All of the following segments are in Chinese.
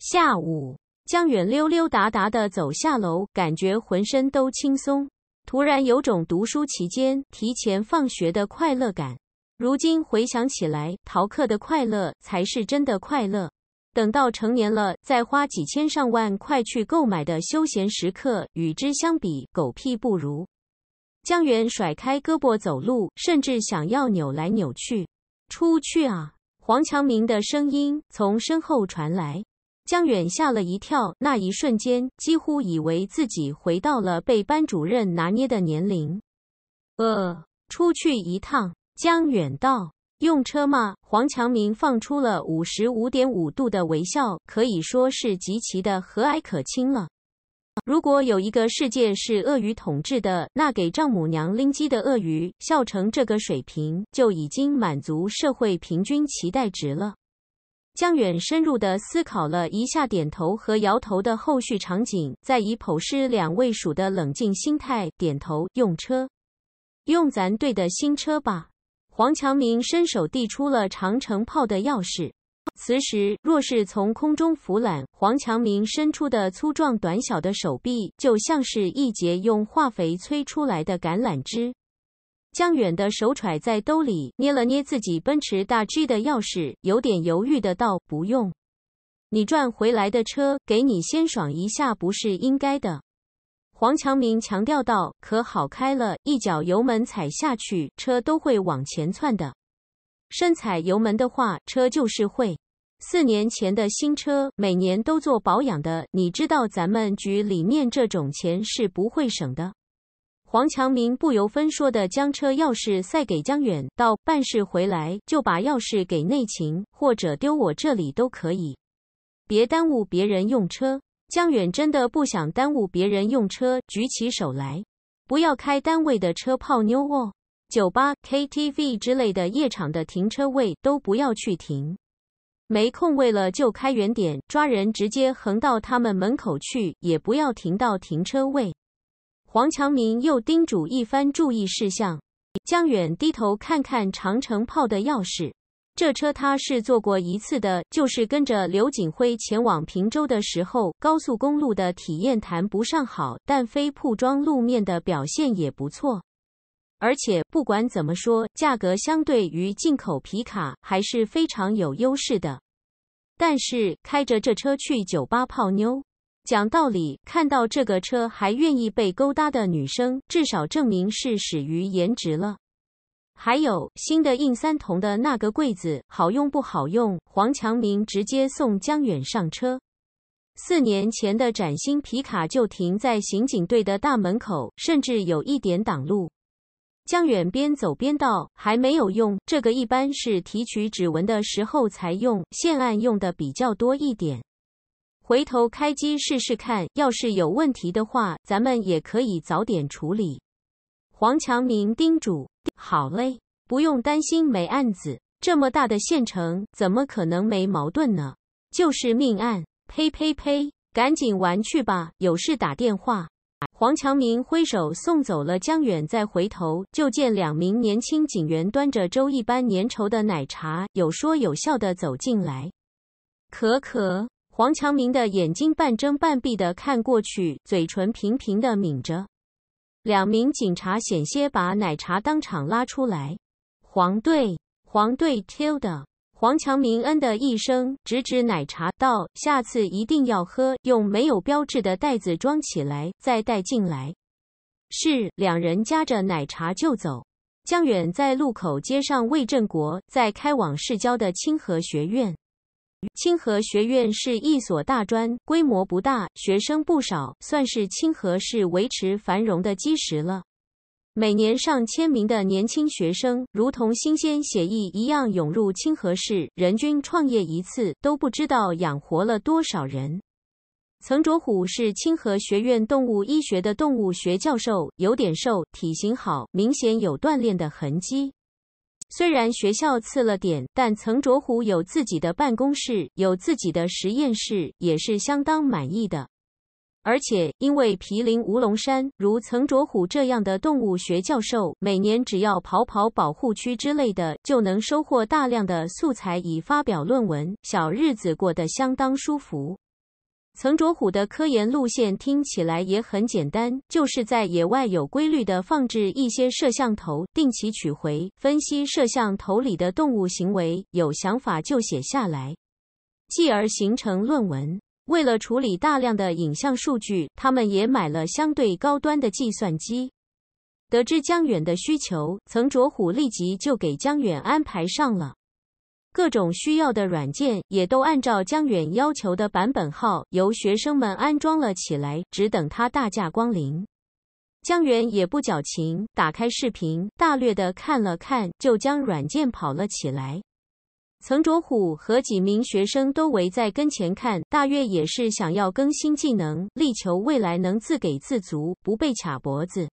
下午，江远溜溜达达的走下楼，感觉浑身都轻松，突然有种读书期间提前放学的快乐感。如今回想起来，逃课的快乐才是真的快乐。等到成年了，再花几千上万块去购买的休闲时刻，与之相比，狗屁不如。江远甩开胳膊走路，甚至想要扭来扭去。出去啊！黄强明的声音从身后传来。江远吓了一跳，那一瞬间几乎以为自己回到了被班主任拿捏的年龄。呃，出去一趟。江远道：“用车吗？”黄强明放出了五十五点五度的微笑，可以说是极其的和蔼可亲了。如果有一个世界是鳄鱼统治的，那给丈母娘拎鸡的鳄鱼笑成这个水平，就已经满足社会平均期待值了。江远深入的思考了一下点头和摇头的后续场景，再以剖尸两位数的冷静心态点头。用车，用咱队的新车吧。黄强明伸手递出了长城炮的钥匙。此时，若是从空中俯览，黄强明伸出的粗壮短小的手臂，就像是一节用化肥催出来的橄榄枝。江远的手揣在兜里，捏了捏自己奔驰大 G 的钥匙，有点犹豫的道：“不用，你赚回来的车，给你先爽一下，不是应该的。”黄强明强调道：“可好开了，一脚油门踩下去，车都会往前窜的。深踩油门的话，车就是会。四年前的新车，每年都做保养的，你知道咱们局里面这种钱是不会省的。”黄强明不由分说的将车钥匙塞给江远，到办事回来就把钥匙给内勤，或者丢我这里都可以，别耽误别人用车。江远真的不想耽误别人用车，举起手来，不要开单位的车泡妞哦，酒吧、KTV 之类的夜场的停车位都不要去停，没空位了就开远点，抓人直接横到他们门口去，也不要停到停车位。黄强明又叮嘱一番注意事项，江远低头看看长城炮的钥匙，这车他是坐过一次的，就是跟着刘景辉前往平洲的时候，高速公路的体验谈不上好，但非铺装路面的表现也不错，而且不管怎么说，价格相对于进口皮卡还是非常有优势的。但是开着这车去酒吧泡妞。讲道理，看到这个车还愿意被勾搭的女生，至少证明是始于颜值了。还有新的印三铜的那个柜子，好用不好用？黄强明直接送江远上车。四年前的崭新皮卡就停在刑警队的大门口，甚至有一点挡路。江远边走边道：“还没有用，这个一般是提取指纹的时候才用，现案用的比较多一点。”回头开机试试看，要是有问题的话，咱们也可以早点处理。黄强明叮嘱：“好嘞，不用担心没案子，这么大的县城，怎么可能没矛盾呢？就是命案。”呸呸呸！赶紧玩去吧，有事打电话。黄强明挥手送走了江远，再回头就见两名年轻警员端着粥一般粘稠的奶茶，有说有笑的走进来。可可。黄强明的眼睛半睁半闭的看过去，嘴唇频频的抿着。两名警察险些把奶茶当场拉出来。黄队，黄队，Tilda，。黄强明嗯的一声，指指奶茶道：“下次一定要喝，用没有标志的袋子装起来，再带进来。”是。两人夹着奶茶就走。江远在路口接上魏振国，在开往市郊的清河学院。清河学院是一所大专，规模不大，学生不少，算是清河市维持繁荣的基石了。每年上千名的年轻学生，如同新鲜血液一样涌入清河市，人均创业一次都不知道养活了多少人。曾卓虎是清河学院动物医学的动物学教授，有点瘦，体型好，明显有锻炼的痕迹。虽然学校次了点，但曾卓虎有自己的办公室，有自己的实验室，也是相当满意的。而且因为毗邻吴龙山，如曾卓虎这样的动物学教授，每年只要跑跑保护区之类的，就能收获大量的素材以发表论文，小日子过得相当舒服。曾卓虎的科研路线听起来也很简单，就是在野外有规律的放置一些摄像头，定期取回，分析摄像头里的动物行为，有想法就写下来，继而形成论文。为了处理大量的影像数据，他们也买了相对高端的计算机。得知江远的需求，曾卓虎立即就给江远安排上了。各种需要的软件也都按照江远要求的版本号由学生们安装了起来，只等他大驾光临。江远也不矫情，打开视频，大略的看了看，就将软件跑了起来。曾卓虎和几名学生都围在跟前看，大约也是想要更新技能，力求未来能自给自足，不被卡脖子。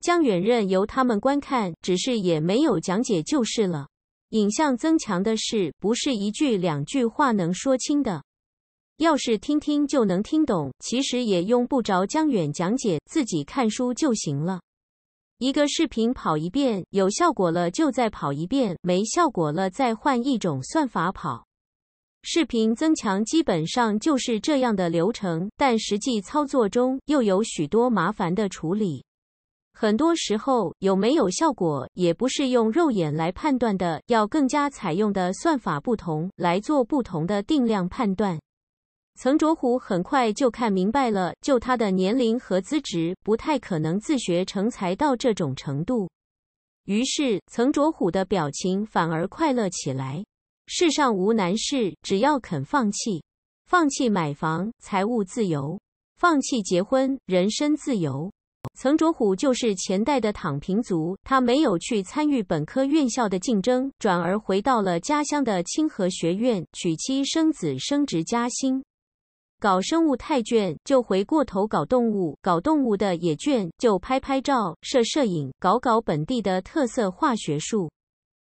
江远任由他们观看，只是也没有讲解就是了。影像增强的事，不是一句两句话能说清的。要是听听就能听懂，其实也用不着江远讲解，自己看书就行了。一个视频跑一遍，有效果了就再跑一遍，没效果了再换一种算法跑。视频增强基本上就是这样的流程，但实际操作中又有许多麻烦的处理。很多时候有没有效果，也不是用肉眼来判断的，要更加采用的算法不同来做不同的定量判断。曾卓虎很快就看明白了，就他的年龄和资质，不太可能自学成才到这种程度。于是，曾卓虎的表情反而快乐起来。世上无难事，只要肯放弃。放弃买房，财务自由；放弃结婚，人身自由。曾卓虎就是前代的躺平族，他没有去参与本科院校的竞争，转而回到了家乡的清河学院，娶妻生子，升职加薪。搞生物太卷，就回过头搞动物；搞动物的也卷，就拍拍照、摄摄影，搞搞本地的特色化学术。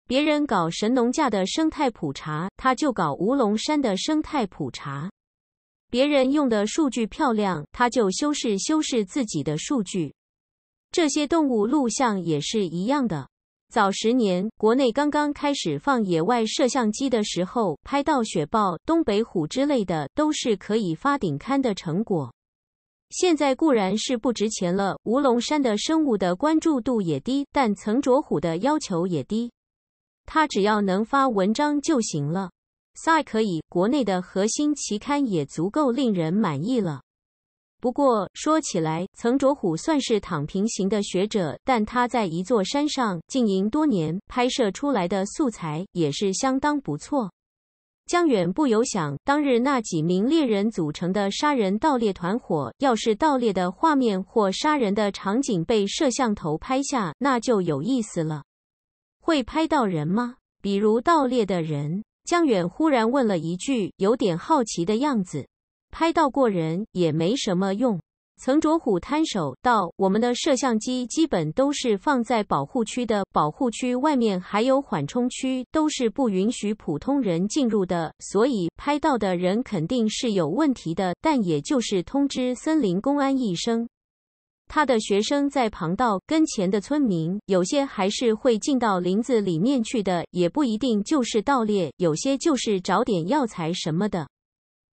别人搞神农架的生态普查，他就搞吴龙山的生态普查。别人用的数据漂亮，他就修饰修饰自己的数据。这些动物录像也是一样的。早十年，国内刚刚开始放野外摄像机的时候，拍到雪豹、东北虎之类的，都是可以发顶刊的成果。现在固然是不值钱了，吴龙山的生物的关注度也低，但曾卓虎的要求也低，他只要能发文章就行了。赛可以，国内的核心期刊也足够令人满意了。不过说起来，曾卓虎算是躺平型的学者，但他在一座山上经营多年，拍摄出来的素材也是相当不错。江远不由想，当日那几名猎人组成的杀人盗猎团伙，要是盗猎的画面或杀人的场景被摄像头拍下，那就有意思了。会拍到人吗？比如盗猎的人？江远忽然问了一句，有点好奇的样子。拍到过人也没什么用。曾卓虎摊手道：“我们的摄像机基本都是放在保护区的，保护区外面还有缓冲区，都是不允许普通人进入的，所以拍到的人肯定是有问题的。但也就是通知森林公安一声。”他的学生在旁道跟前的村民，有些还是会进到林子里面去的，也不一定就是盗猎，有些就是找点药材什么的，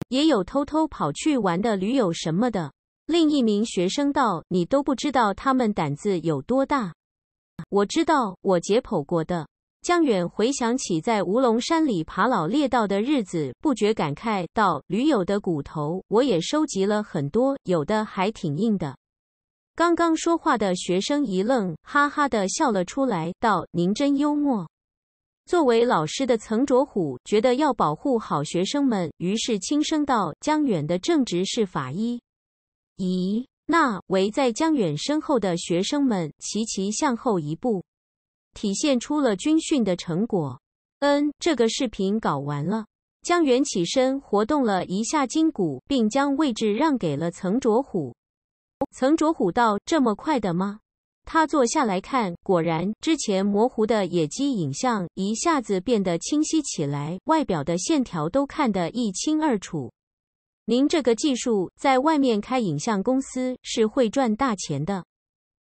也有偷偷跑去玩的驴友什么的。另一名学生道：“你都不知道他们胆子有多大。”我知道，我解剖过的。江远回想起在吴龙山里爬老猎道的日子，不觉感慨道：“驴友的骨头，我也收集了很多，有的还挺硬的。”刚刚说话的学生一愣，哈哈的笑了出来，道：“您真幽默。”作为老师的曾卓虎觉得要保护好学生们，于是轻声道：“江远的正职是法医。”咦？那围在江远身后的学生们齐齐向后一步，体现出了军训的成果。嗯，这个视频搞完了。江远起身活动了一下筋骨，并将位置让给了曾卓虎。曾卓虎道：“这么快的吗？”他坐下来看，果然，之前模糊的野鸡影像一下子变得清晰起来，外表的线条都看得一清二楚。您这个技术在外面开影像公司是会赚大钱的。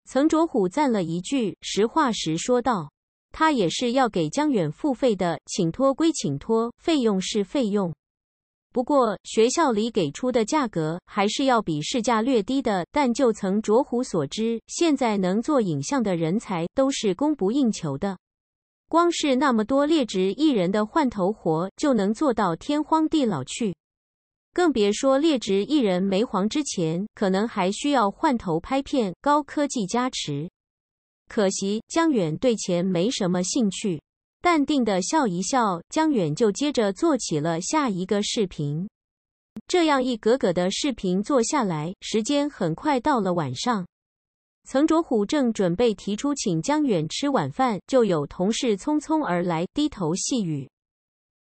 曾卓虎赞了一句，实话实说道：“他也是要给江远付费的，请托归请托，费用是费用。”不过学校里给出的价格还是要比市价略低的。但就曾卓虎所知，现在能做影像的人才都是供不应求的。光是那么多劣质艺人的换头活，就能做到天荒地老去。更别说劣质艺人没黄之前，可能还需要换头拍片，高科技加持。可惜江远对钱没什么兴趣，淡定的笑一笑，江远就接着做起了下一个视频。这样一格格的视频做下来，时间很快到了晚上。曾卓虎正准备提出请江远吃晚饭，就有同事匆匆而来，低头细语。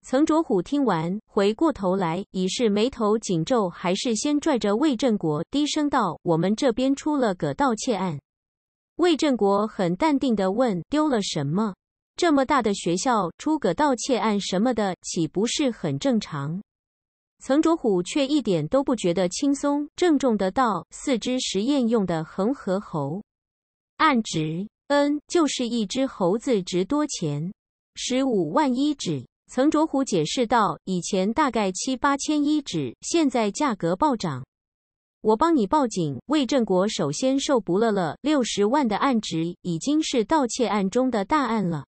曾卓虎听完，回过头来，已是眉头紧皱，还是先拽着魏振国，低声道：“我们这边出了个盗窃案。”魏振国很淡定的问：“丢了什么？这么大的学校出个盗窃案什么的，岂不是很正常？”曾卓虎却一点都不觉得轻松，郑重的道：“四只实验用的恒河猴，案值嗯，就是一只猴子值多钱？十五万一只。”曾卓虎解释道：“以前大概七八千一纸，现在价格暴涨。我帮你报警。”魏振国首先受不了了，六十万的案值已经是盗窃案中的大案了。